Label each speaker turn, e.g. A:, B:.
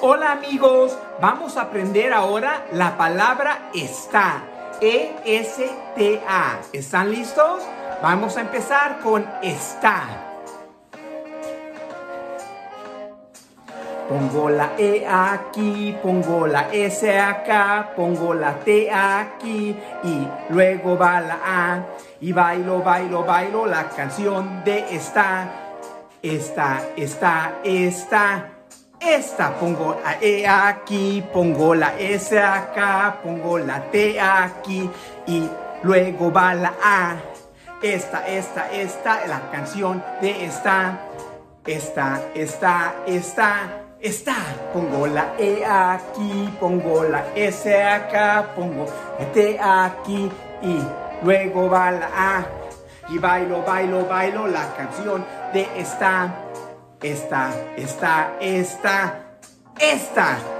A: Hola amigos, vamos a aprender ahora la palabra está. E-S-T-A. ¿Están listos? Vamos a empezar con está. Pongo la E aquí, pongo la S acá, pongo la T aquí y luego va la A. Y bailo, bailo, bailo la canción de está. Esta, esta, esta. Esta pongo la E aquí, pongo la S acá, pongo la T aquí y luego va la A. Esta, esta, esta, la canción de esta. Esta, esta, esta, esta. Pongo la E aquí, pongo la S acá, pongo la T aquí y luego va la A. Y bailo, bailo, bailo la canción de esta esta, esta, esta, esta.